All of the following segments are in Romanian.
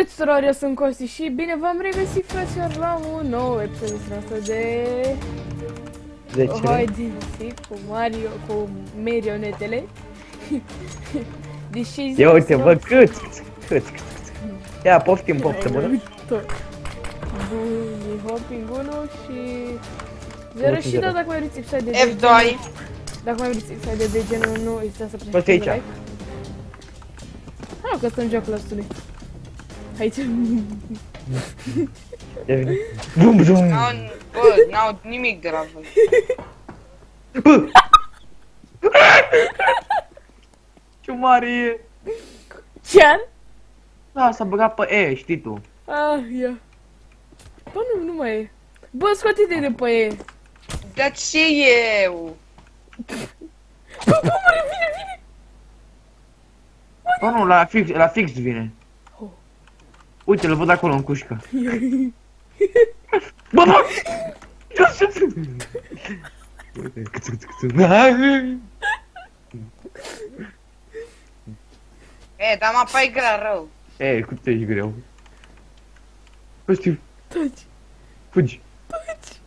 Salut tuturor, eu sunt Costi și bine v-am regăsit fraților la un nou episod despre asta de De ce? Hide and Seek cu Mario, cu marionetele Deși Ia uite, bă, cât, cât, cât, cât. Ia, poftim, poftim, bă. Bun, e hopping 1 și... Zero Uite, și zero. da, dacă mai vreți episoade de F2 genul- Dacă mai vreți episoade de genul, nu uitați să Poți apăsați aici. like Hai mă, că stăm jocul ăstului Aici Ia vine. Bum, bum. N-au, bă, n-au nimic de la voi. Bă! Ce mare e! Ce-an? Da, s-a băgat pe E, știi tu. Ah, ia. Bă, nu, nu mai e. Bă, scoate-te de pe e. Dar ce eu? Bă, bă, mă, vine, vine. Bă, nu, la fix, la fix vine. Oh. Uite, îl văd acolo în cușcă. Bă, bă! Uite, câț, câț, câț. E, dar mapa e grea rău. E, cum te ești greu? Bă, știu, Taci, fugi. taci.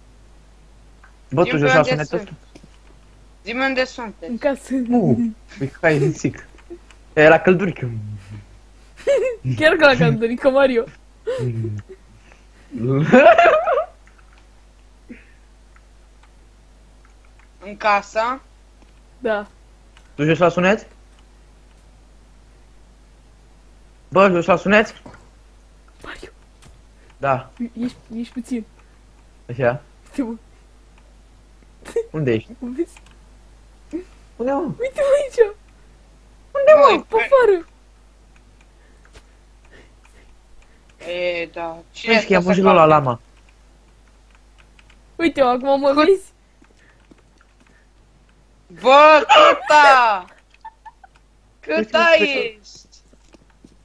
Bă, tu Zi-mi joci pe la unde sunetul sunt. ăsta? Zi-mi unde sunteți. În casă. Nu, e hai în sic. E la căldurică. Chiar că la cantonică Mario. În casă. Da. Tu joci la sunet? Bă, joci la sunet? Mario, Da, ești, ești puțin. așa. Uite, mă, Unde ești? mă vezi? Unde, mă? Uite-mă aici. Unde mă? Pe afară. E, da. Cine Vezi că i-am stă să fugit la caute? lama. Uite, acum mă Cât- vezi? Bă, câta! Câta Uite, uite. ești?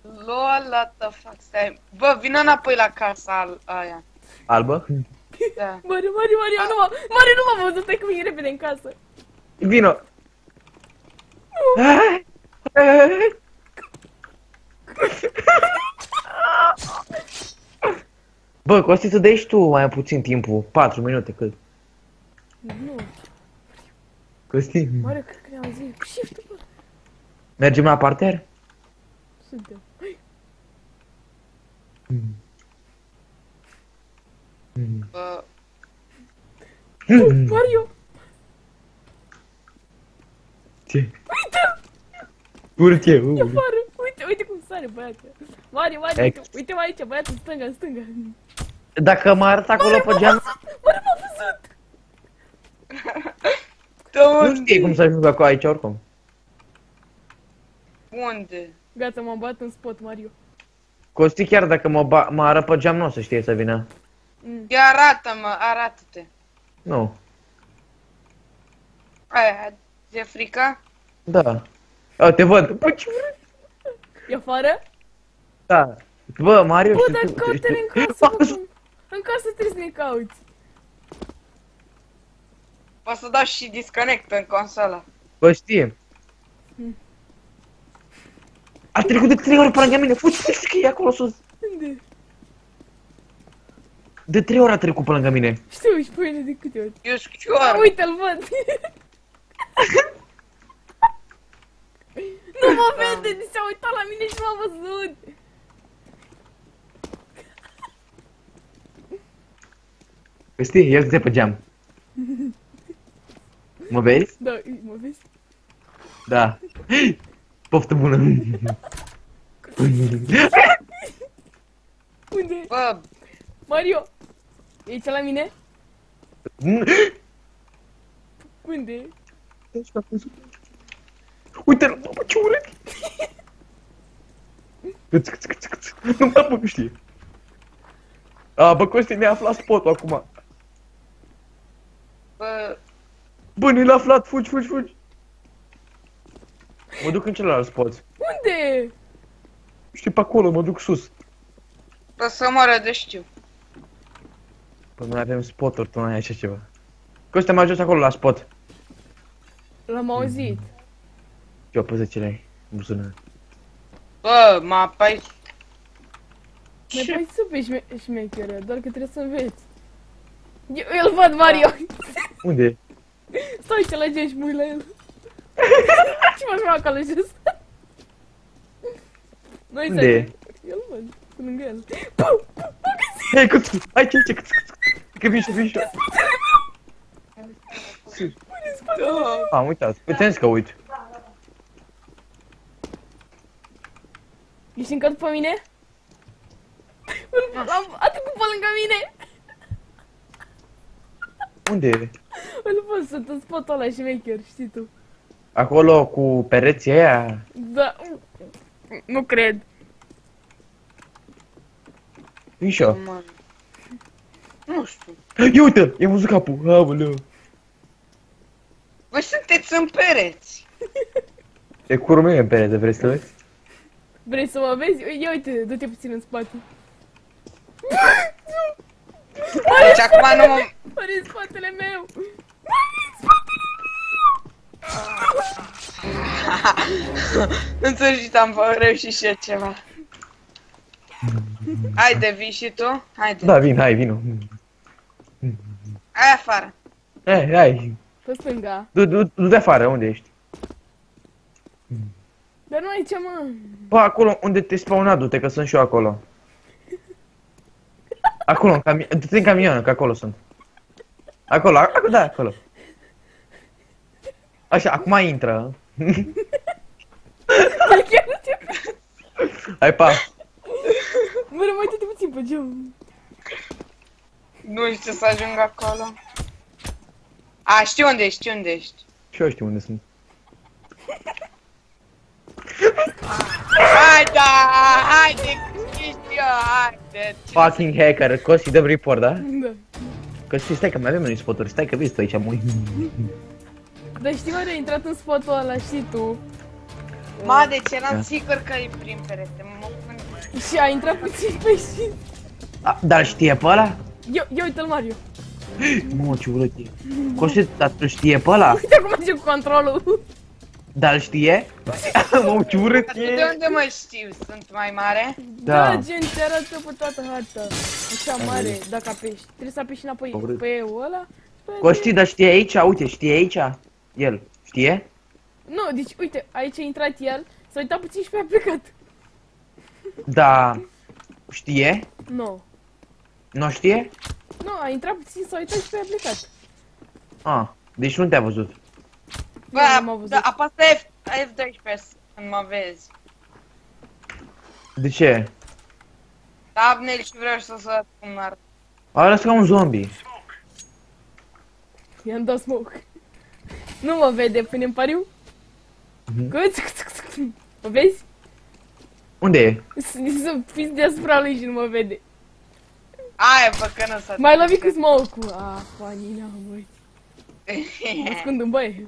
Lol, what the fuck, stai. Bă, vină înapoi la casa al- aia. Albă? Da. Mario, Mario, Mario, nu m-a, Mario nu m-a văzut, hai că vine repede în casă. Vino! Bă, Costi, să dai tu mai puțin timpul, 4 minute cât. Nu, Costi, Mario, cred că ne-am zis. Shift, bă. mergem la parter? Suntem. Bă, Mario, Ce? uite, Urce, e uh. afară. Uite, uite cum sare băiatul. Mario, Mario, Ex. uite, uite-mă aici, băiatul, în stânga, în stânga. Dacă mă arăt acolo pe geam, Mario m-a văzut. tu nu știi cum să ajung acolo aici oricum. unde? Gata, m-am bat în spot, Mario. Costi chiar dacă mă, ba- mă arăt pe geam, nu o să știe să vină. Mm. Ia arată-mă, arată-te. Nu. Aia, e frică? Da. A, te văd. Bă, ce vrei? E afară? Da. Bă, Mario, Bă, știi dar tu- caută-ne în știi- casă, bă, cum- În casă trebuie să ne cauți. Poți să dau și disconnect în consola. Bă, știi. A trecut de trei ori pe lângă mine. Fugi, fugi, fugi, că e acolo sus. Unde? De trei ori a trecut pe lângă mine. Știu, și pe mine de câte ori. Eu A, șcioară. uite-l văd. nu mă vede, s-a uitat la mine și m-a văzut. Știi, el de pe geam. Mă vezi? Da, mă vezi? Da. Poftă bună. Unde? Bă, Mario! E aici la mine? Unde? Uite-l, bă, ce urât. Câț, câț, câț, câț. Nu mă apuc, știe. A, bă, Costi, ne-a aflat spotul acum. Bă, Bă, ne-l aflat, fugi, fugi, fugi. Mă duc în celălalt spot. Unde? Știi, pe acolo, mă duc sus. bă să moară de știu. Păi noi avem spoturi, tu n-ai așa ceva. Costi, am ajuns acolo la spot. L-am auzit. Ce o păză ce ai? Buzunar. Bă, mapa e... Mai poți să fii șme șmecheră, doar că trebuie să înveți. Eu îl văd, Mario! Unde? Stai ce la și mui la el. Ce mă joacă acolo jos? Noi Unde? Eu-l văd, cu lângă el. Pum! Hei, cuțu! Hai, ce, ce, cuțu, cuțu! Că vin și vin și Da. Am uitat. Uite, că uit. Ești încă după mine? Îl- Am atât pe lângă mine! Unde? Îl văd, sunt în spotul ăla șmecher, știi tu. Acolo cu pereții aia? Da. Nu cred. Vin și eu. Man. Nu știu. Ia uite, i-am văzut capul. Aoleu. Voi sunteți în pereți. E curul meu în perete, vrei să vezi? Vrei să mă vezi? Ia uite, du-te puțin în spate. Deci acum nu mă... Mare în spatele meu! În sfârșit am fă- reușit și eu ceva. Haide, vii și tu? Haide. Da, vin, hai, vino. Hai afară. Hai, hai. Pe stânga. Du, du, du de afară, unde ești? Dar nu aici, mă. Bă, acolo unde te spauna, du-te, că sunt și eu acolo. Acolo, în camion, du-te în camion, că acolo sunt. Acolo, acolo, da, acolo. Așa, acum intră. Chiar nu te... Hai, pa. Mă, rămâi te puțin pe geam. Nu știu să ajung acolo. A, știu unde ești, știu unde ești. Și eu știu unde sunt. Hai, da, haide, știu eu, haide. Fucking hacker, Costi, dăm report, da? Da. Costi, stai că mai avem noi spoturi, stai că vezi tu aici, mui. Dar știi, mă, a intrat în spotul ăla, știi tu. Ma, deci eram Da. sigur că e prin perete. Mă gândesc. Și a intrat puțin pe și... A, dar știe pe ăla? Ia, ia uite-l, Mario. Mă, ce urât e. Costi, dar tu știe pe ăla? Uite cum merge cu controlul. Dar îl știe? Mă, ce urât Tu e. de unde mă știu? Sunt mai mare? Da. Da, gen, te arată pe toată harta. Așa mare, dacă apeși. Trebuie să apeși înapoi Urât. pe ăla. pe- Costi, dar știe aici? Uite, știe aici? El, știe? Nu, deci, uite, aici a intrat el, s-a uitat puțin și pe a plecat. Da. Știe? Nu. Nu știe? Nu, a intrat puțin, s-a uitat și pe a plecat. Ah, deci nu te-a văzut. Bă, Nu, nu m-a văzut. da, apasă F, F12 când mă vezi. De ce? Thumbnail și vreau să să cum ar. Arăți ca un zombie. I-am dat smoke. Nu mă vede, punem pariu? Mă vezi? Unde e? Să fiți deasupra lui și nu mă vede. Aia, bă, că nu s-a Mai lovit cu smoke-ul. Ah, fanina, măi. Mă ascund în baie.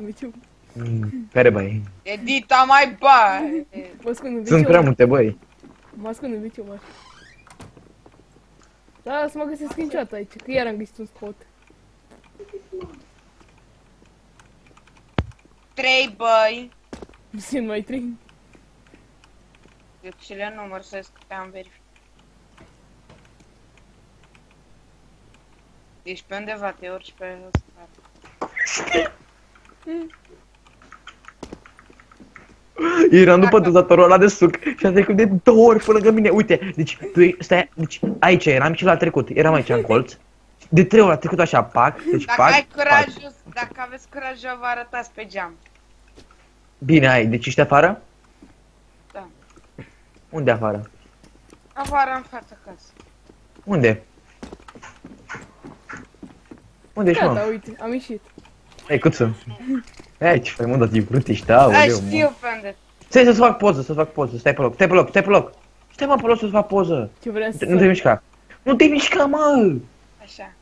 În viciu. Mm, care băi? Edita mai ba. Mă ascund în viciu. Sunt prea multe băi. Mă ascund în viciu, mă. Da, să mă găsesc niciodată aici, că iar am găsit un spot. Trei băi. Nu sunt mai trei. Eu ce le număr să că am verificat. Ești pe undeva, te urci pe ăsta. Eram după dozatorul ăla de suc și a trecut de două ori până lângă mine. Uite, deci tu e- stai, deci aici eram și la trecut. Eram aici în colț. De trei ori a trecut așa, pac, deci Dacă pac, ai pac. curajul, dacă aveți curajul, vă arătați pe geam. Bine, ai, deci ești afară? Da. Unde afară? Afară în fața casă. Unde? Unde ești, Gata, mă? uite, am ieșit. Ei, cuță. Ei, ce fai, mă, dar e vrut ești, Da, aoleu, știu mă. pe unde. Stai să-ți fac poză, să-ți fac poză, stai pe loc, stai pe loc, stai pe loc. Stai mă pe loc să-ți fac poză. Ce vreau să Nu te mișca. Nu te mișca, mă! Așa.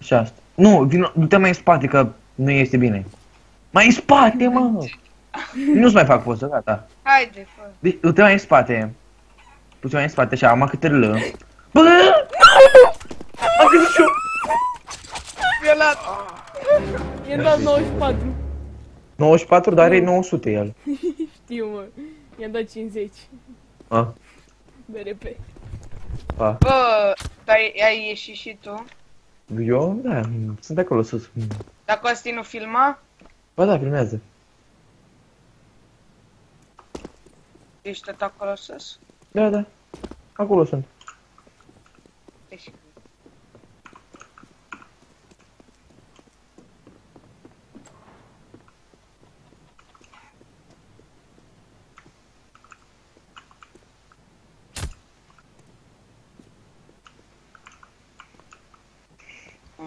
Așa asta. Nu, vino, du-te mai în spate că nu este bine. Mai în spate, mă! Nu-ți mai fac poză, gata. Haide, fă. Deci, du-te mai în spate. Puțin mai în spate, așa, am câtărlă. Bă! Am gândit și eu. Violat. I-am dat 94. 94, dar are 900 el. Știu, mă. I-am dat 50. Ah. BRP. Pa. Bă, tu ai, ai ieșit și tu? Eu? Da, sunt acolo sus. Dar Costi nu filma? Ba da, filmează. Ești tot acolo sus? Da, da. Acolo sunt. Ești.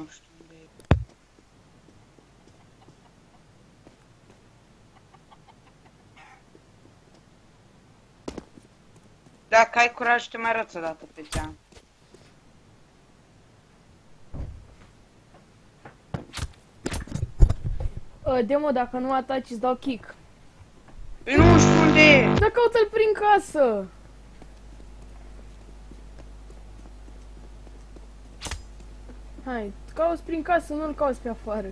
Nu știu unde e. Dacă ai curaj, te mai arăți o dată pe geam. Uh, demo, dacă nu ataci, îți dau kick. Păi nu știu unde e. Dar caută-l prin casă! Hai, cauți prin casă, nu-l cauți pe afară.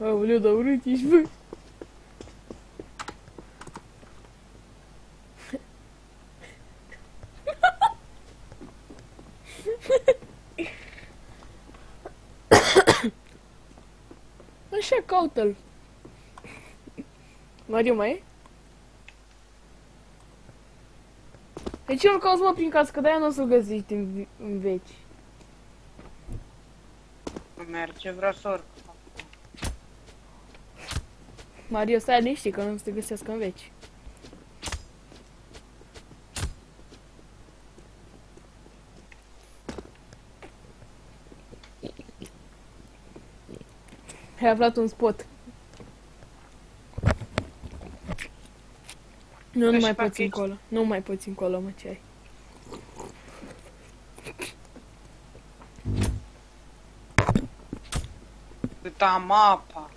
Aoleu, dar urât ești, bă. Așa, caută-l. Mario mai e? De ce nu cauți mă prin casă? Că de-aia nu o să-l găsești în, vi- în veci. Nu merge, vreau să urc. Mario, stai liniștit că nu o să te găsească în veci. Ai aflat un spot. Nu, nu Deci mai fac poți aici. încolo. Nu mai poți încolo, mă, ce ai. Cât am apa. Numai casă e o mapă. O să facem mapă.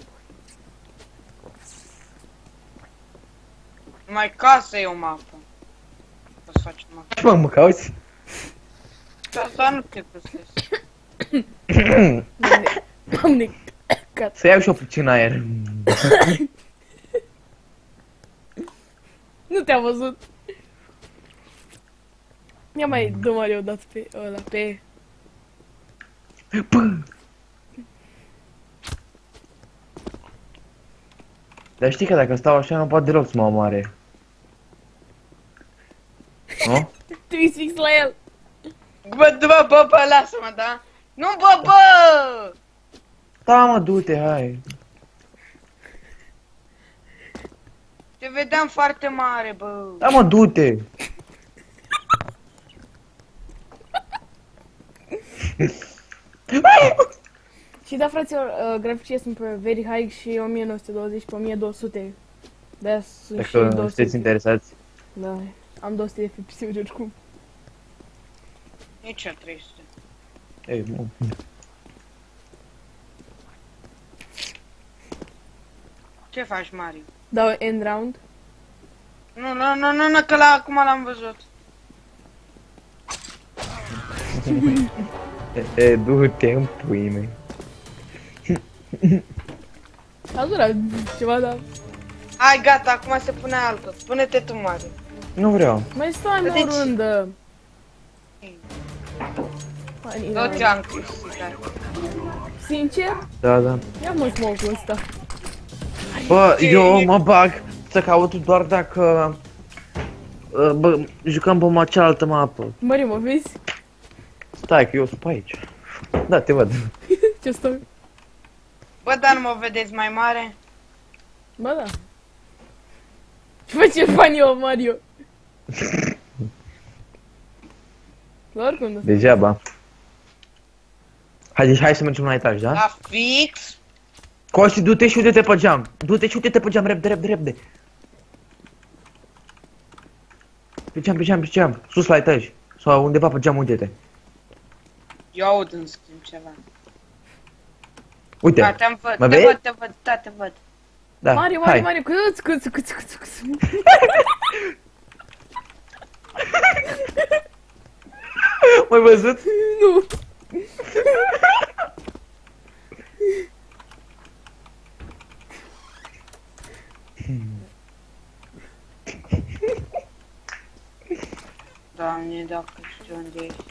Ce mă, mă cauți? Asta nu te găsesc. Am necat. Să iau și o puțin aer. Nu te-am văzut. Ia mai dă Mario dat pe ăla, pe... Pă! Dar știi că dacă stau așa nu pot deloc să mă omoare. Nu? Tu ești fix la el. Bă, bă, bă, bă, lasă-mă, da? Nu, bă, bă! Da, mă, du-te, hai. Te vedeam foarte mare, bă. Da, mă, du-te. Și da, fraților, uh, graficii sunt pe very high și 1920 pe 1200. De-aia sunt și Dacă 200. sunteți interesați. Da, am 200 de FPS-uri oricum. Nici eu 300. Ei, bun. Ce faci, Mario? Dau end round. Nu, nu, nu, nu, nu, că la acum l-am văzut. E, e, du-te în pui mei. A durat ceva, dar... Hai, gata, acum se pune altă. Spune-te tu, Mario. Nu vreau. Mai stai mă o Deci- rundă. Vanilla. Tot am câștigat. Sincer, Da, da. ia mă smoke-ul ăsta. Bă, Ce eu e? mă bag să caut doar dacă... uh, Bă, jucăm pe ma- cealaltă mapă. Mări, mă vezi? Stai că eu sunt pe aici. Da, te văd. Ce stau? Bă, dar nu mă vedeți mai mare? Ba da. Ce face bani eu, Mario? La oricum, da. Degeaba. Hai, deci hai să mergem la etaj, da? La fix? Costi, du-te și uite-te pe geam. Du-te și uite-te pe geam, repede, repede, repede. Pe geam, pe geam, pe geam. Sus la etaj. Sau undeva pe geam, uite-te. Eu aud în schimb ceva. Uite. Da, te văd, Mă te vezi? văd, te văd, da, te văd. Da, Mario, hai. Mario, Mario, câț, câț, câț, câț, câț. M-ai văzut? Nu. Doamne, dacă știu unde ești.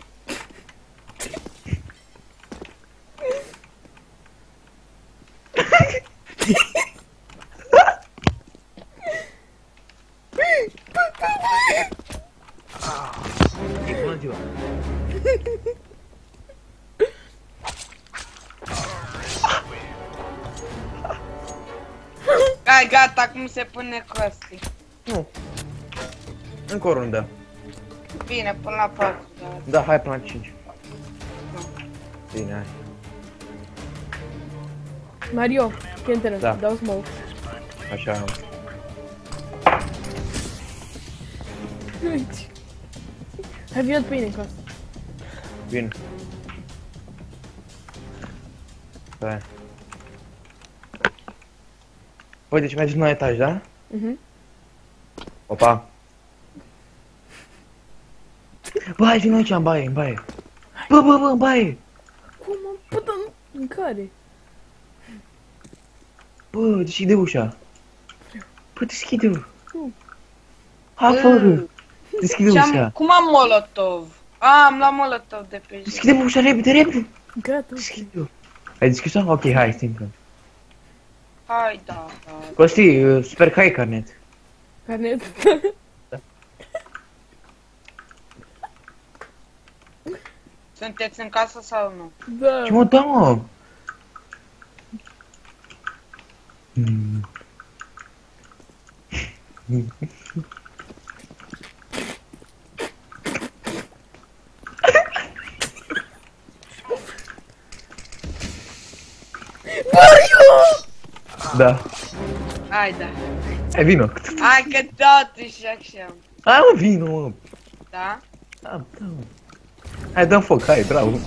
Ei, bună ziua. Hai, gata, acum se pune Costi. Nu. Încă o rundă. Bine, până la 4, dar... Da, hai până la 5. Bine, hai. Mario, chiar Da. dau smoke. Așa. Uite. Hai vină pe mine, Cos. Vin. Stai. Păi, deci mergem la etaj, da? Mhm. Opa. Bă, hai vin aici în baie, în baie. Bă, bă, bă, în baie. Cum am putea în care? Bă, deschide ușa. Bă, deschide-o. Cum? Hai, fără. Deschide Ce-am- ușa. Cum am molotov? A, am luat molotov de pe zi. Deschide ușa repede, repede. Gata. Deschide-o. Ai deschis-o? Ok, hai, stai Hai, da, da. Costi, uh, sper că ai carnet. Carnet. Sunteți în casă sau nu? da. Ce mă, da, mă? Mm. Da. Hai, da. Hai, vino. Hai că totuși așa. Hai, mă, vino, mă. Da? Da, da, mă. Hai, dăm foc, hai, bravo.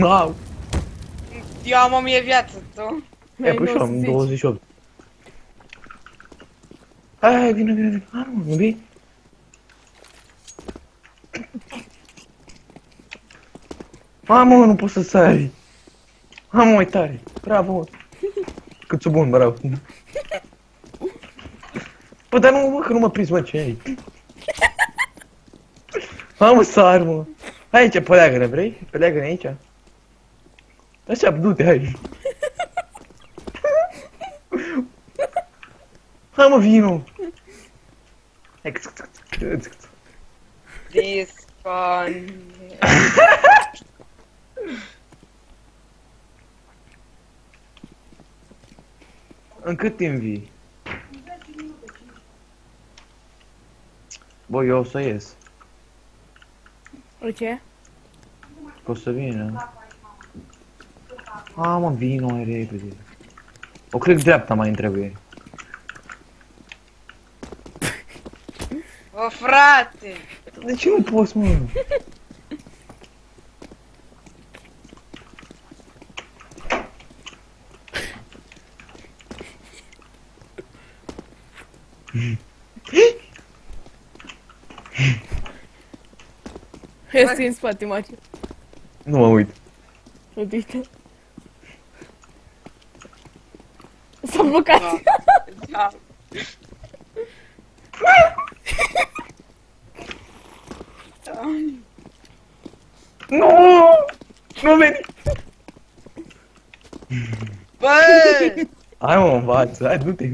Au, Eu am o mie viață, tu? e, păi și eu am 90. 28. Hai, hai, vino, vino, vino. Hai, mă, nu vii? Hai, mă, nu poți să sari. Hai, mă, mai tare. Bravo, mă. Cât bun, bravo. Bă, dar nu, mă, că nu mă prins, mă, ce ai? Hai, mă, sar, mă. Hai aici, păleagă-ne, vrei? Păleagă-ne aici. Așa, du-te, hai. Hai, mă, vino. Hai, cât, cât, cât, cât. This fun. În cât timp vii? Bă, eu o să ies. De ce? Că o să vină. A, mă, vino mai repede. O cred dreapta mai îmi trebuie. Bă, frate! De ce nu poți, mă? Este în spate, Mario. Nu mă uit. Uite. S-a blocat. Da. da. Nu! Nu veni! Bă! Hai mă, învață, hai, du-te!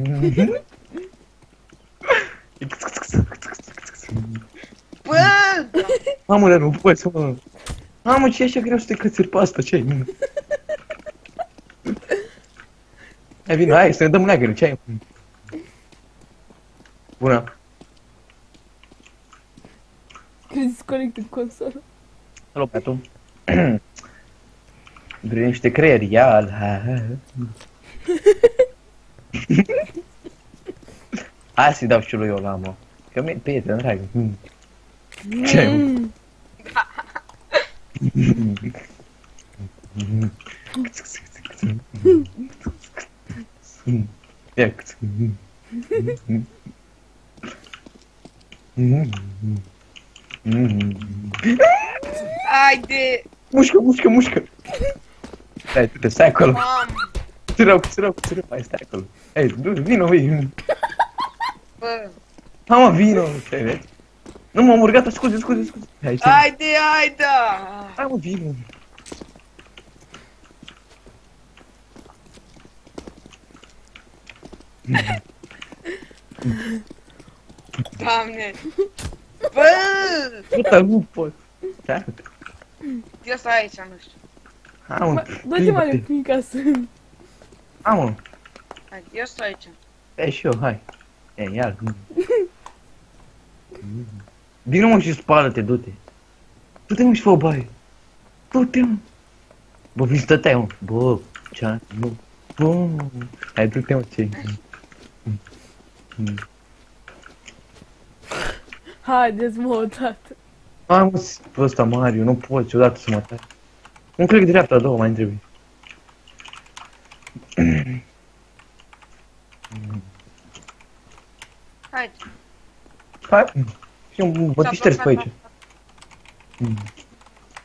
Bă! Mamă, dar nu poți, mă! Mamă, ce e așa greu să te cățări pe asta, ce ai? Hai, vino, hai, să ne dăm leagări, ce ai? Bună! Crezi conected consolă. Salut, Petu! Vrei niște creier, ia ha, ha. Hai să-i dau și lui Ola, mă. Că mi-e prieten, dragă. Mm. Ce ai, mă? Mm. Ia. Haide! Mușcă, mușcă, mușcă! Stai, tu stai acolo. Mam! Ți rău, ți rău, ți rău, hai, stai acolo. Hai, du, vino, vino. Bă! Ha, mă, vino, ce vezi? Nu m-am urgat, scuze, scuze, scuze. Hai, ce? Haide, haide! Hai, mă, vino. Doamne! Bă! Puta, nu pot. Stai, Eu stau aici, nu știu. Hai, mă, Du-te mai plimbă-te. prin casă. Hai, mă. Hai, eu stau aici. E, și eu, hai. E, iar. Vino, mă, și spală-te, du-te. Du-te, mă, și fă o baie. Du-te, mă. Bă, mi stăteai, mă. Bă, ce nu. Bă, hai, du-te, mă, ce Haideți, mă, odată. Hai, mă, pe ăsta, Mario, nu poți odată să mă tai. Un click dreapta, două, mai trebuie. Hai. Hai. Și eu mă te ștergi pe aici.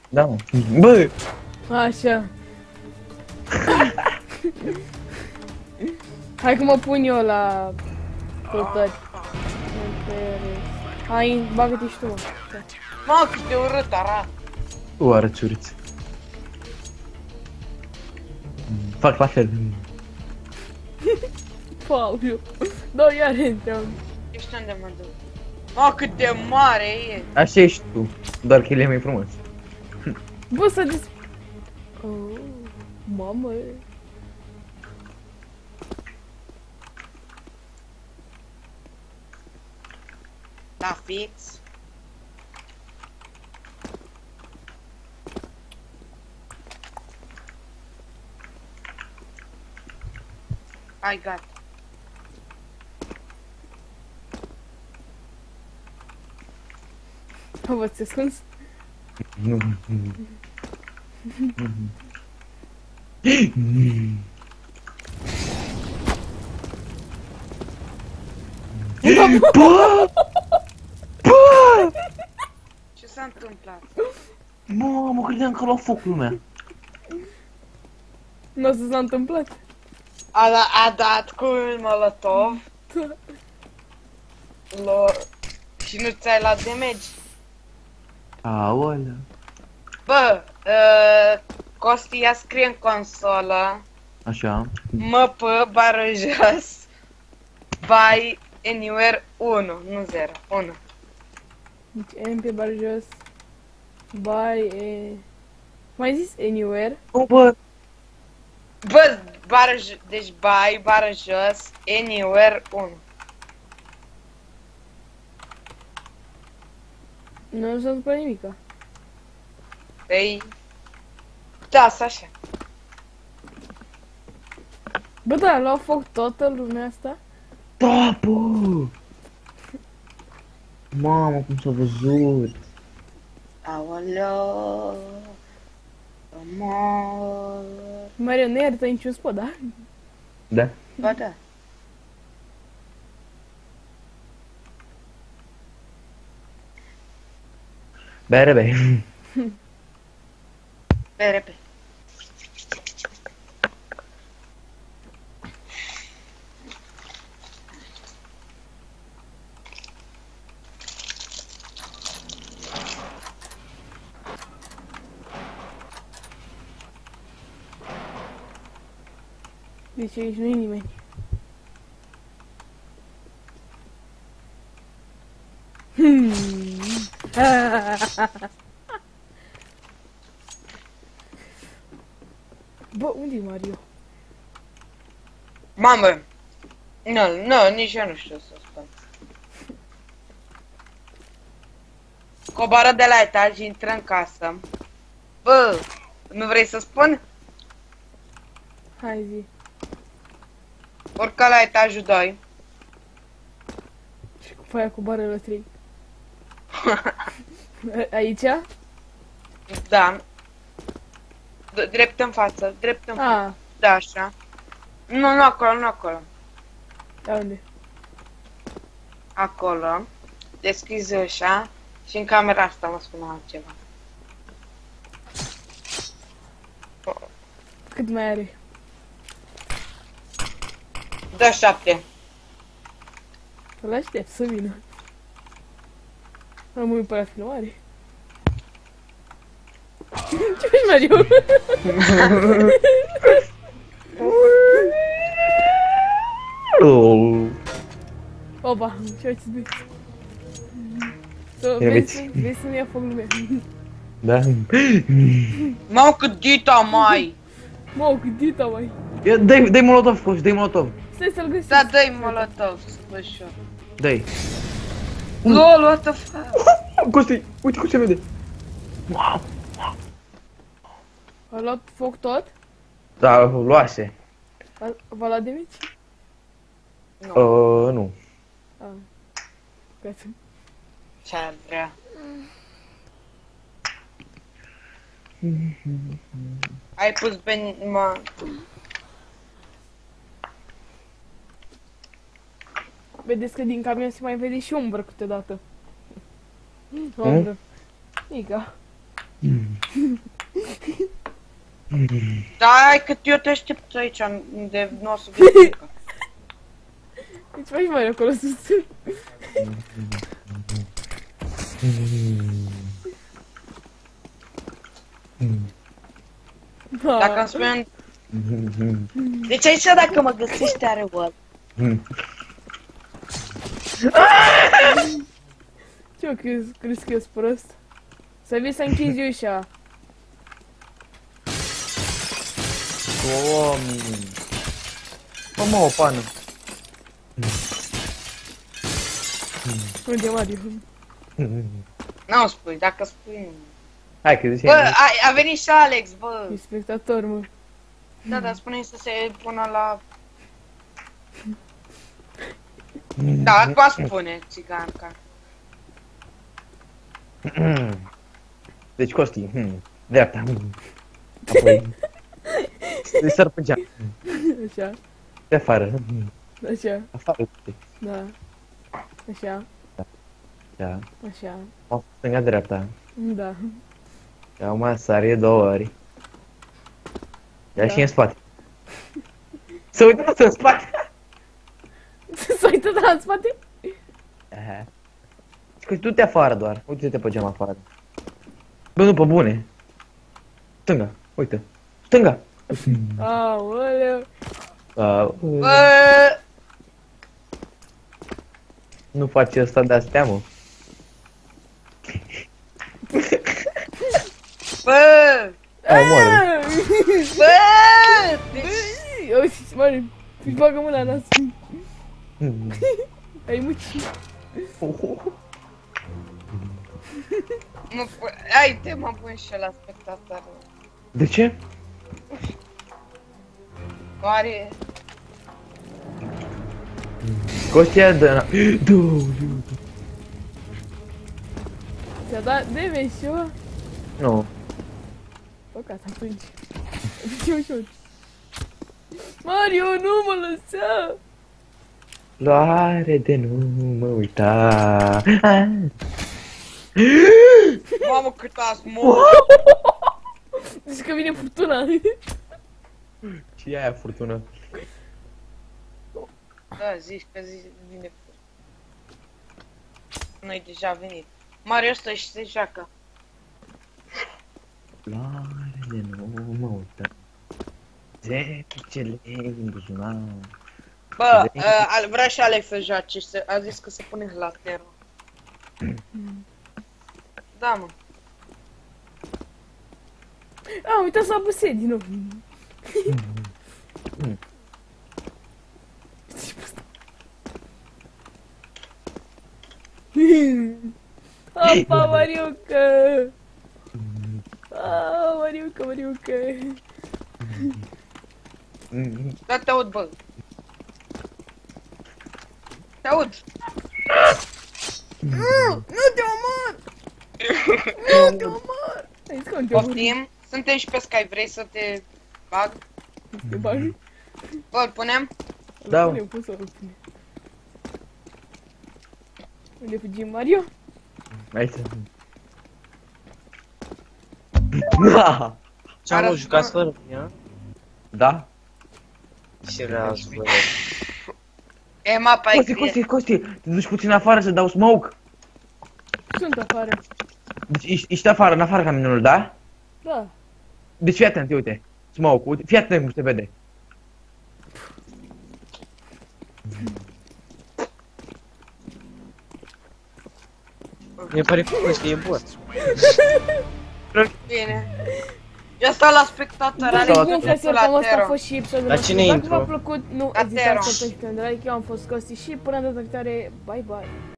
Da, mă. Bă, Așa. Hai că mă pun eu la căutări. Hai, bagă-te și tu, mă. Mă, cât de urât arată. tu arăți urâți. Fac la fel. Pauliu. Da, iar întreabă. Ești unde mă duc? Mă, cât de mare e. Așa ești tu, doar că el e mai frumos. Bă, să dis... Oh, mamă. Da, fix. Hai, gata. Bă, ți ascuns? Nu. 4 mă place. Credeam că l-a foc lumea. Nu să s-a întâmplat. A, a dat cu un molotov. Lo... Și nu ți-ai luat damage? Aolea. Bă, uh, Costi ia scrie în consolă. Așa. MP bară jos. By anywhere 1, nu 0, 1. Deci MP bară jos. By, e... Mai zis anywhere? Nu, bă. Bă, bară, j- deci by bară jos anywhere 1. Nu, nu s-a întâmplat nimica. Păi, da, să așa. Bă, da, luau foc toată lumea asta? Da, bă. Mamă, cum s-a văzut. Aoleo, mor. Mario, nu iertă niciun spot, da? Da. Ba da. Bere, bere. Pe Deci aici nu e nimeni. Hmm. Bă, unde e Mario? Mamă! Nu, nu, nici eu nu știu să spun. Coboară de la etaj, intră în casă. Bă, nu vrei să spun? Hai zi. Urcă la etajul 2. Și cu aia cu bară la 3. Aici? Da. D- drept în față, drept în față. A, Da, așa. Nu, nu acolo, nu acolo. da unde? Acolo. Deschizi ușa și în camera asta mă spune altceva. Cât mai are? Da, șapte. Îl aștept să vină. Am uit pe la filmare. Ce faci, Mario? Oh. Opa, ce faci tu? Să Ia vezi, vezi. vezi să-mi ia foc lumea. Da. Mamă, cât dita mai! Mă, cât dita, mai. Ia, dai, dai molotov, coș, dai molotov. Stai să-l găsesc. Da, dă-i molotov, să văd și eu. Dai. LOL, what the fuck? Costi, uite cum se vede. Wow. A luat foc tot? Da, luase. A- V-a luat de mici? Nu, Uh, nu. Ah. Gata. ce-ar vrea. Ai pus pe... Vedeți că din camion se mai vede și umbră câteodată. Umbră. Mica. Da, hai că eu te aștept aici, unde nu o să vezi Ce faci mai acolo sus? Dacă îmi spune... Deci aici dacă mă găsești are wall. Ce mă, crezi, crezi că eu sunt prost? Să vii să închizi ușa. Doamne. Mă, mă, o pană. Unde, Mario? Nu spui, dacă spui nu. Hai că zice. Bă, a, a venit și Alex, bă. E spectator, mă. Da, dar spune să se pună la... Da, acum spune, țiganca. Deci Costi, hmm, dreapta. hmm. Apoi. Deci sar pe geam. Așa, De afară. hmm, așa, Afară. da. Așa, Da. așa, O, stânga dreapta. da. Ia mă sare două ori. Ia Da. și în spate. Să uitați în spate. Să uită de la în spate? Aha. Că tu te afară doar. Uite-te pe geam afară. Bă, nu, pe bune. Stânga, uite. Stânga. Aoleu. Uh, Bă, nu faci asta de astea, mă. bă, Ai, moară. Ah! bă, deci, Uite, Mario, își bagă mâna în nas. Hmm. Ai muci. mă, hai te mă pun și eu la spectator. De ce? Oare, Costia de... Du, Ți-a dat de meșo? Nu. Păcat, atunci. Ce ușor. Mario, nu mă lăsa! Luare de nu mă uita. Ah. mamă cât ați mult. Zici că vine furtuna. Ce e aia furtună? Da, zici că zici, vine. Noi deja venit. Mario ăsta și se joacă. Luare de nu mă uita. Zece lei în buzunar. Bă, Veni. uh, al- vrea și Alex să joace și să, a zis că se pune la tero. Da, mă. A, uita să apăse din nou. Ce pe ăsta? Apa, Mariuca! Ah, Mariuca, Mariuca! Mm, Da, te aud, bă. Te aud. Nu, nu te omor! Nu te omor! Ai zis că nu te omor. Poftim, suntem și pe Skype, vrei să te bag? Te bagi? Bă, îl punem? Da. Îl pune, cum să îl pune? Unde fugim, Mario? Aici. Da. Ce am Arată- jucat fără mine? Da? Și era fără. E mapa Costi, e Costi, Costi, te duci puțin afară să dau smoke. Sunt afară. Deci ești, ești afară, în afară caminului, da? Da. Deci fii atent, uite. Smoke, uite, fii atent cum se vede. Mi pare frumos că e bun. Bine. Eu stau la spectator, are Sau- Bun, frăților, la cam asta a Tero. fost și episodul La nostru. cine Dacă intru? v-a plăcut, nu La ezitați Tero. să apăsați pe like, eu am fost Costi și până data viitoare, bye bye.